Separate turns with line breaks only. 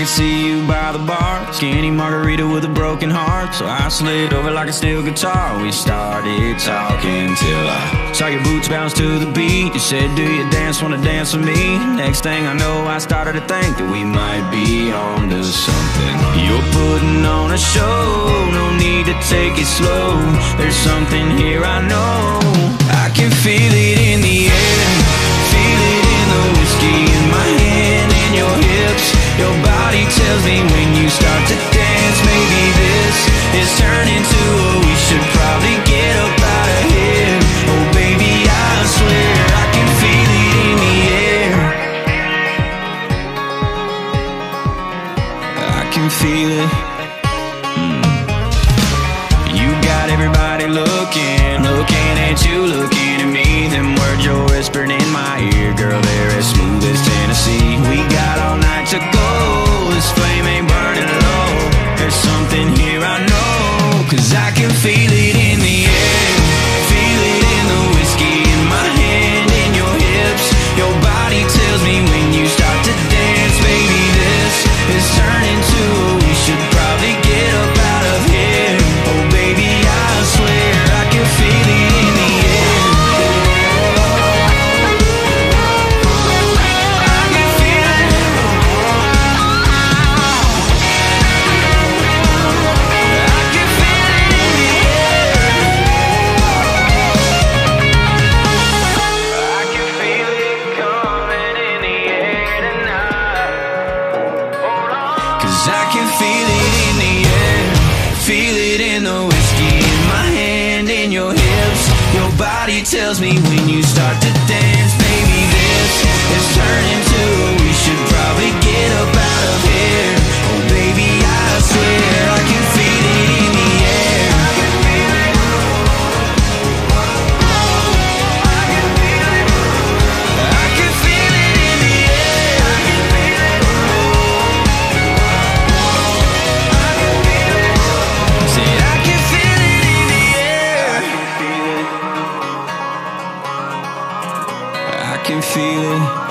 could see you by the bar. Skinny margarita with a broken heart. So I slid over like a steel guitar. We started talking till I Saw your boots bounce to the beat. You said, do you dance, wanna dance with me? Next thing I know, I started to think That we might be on to something. You're putting on a show. No need to take it slow. There's something here I know. I can feel it in the air. I can feel it. Mm. You got everybody. body tells me when you start to dance baby, this is turning to I can feel it.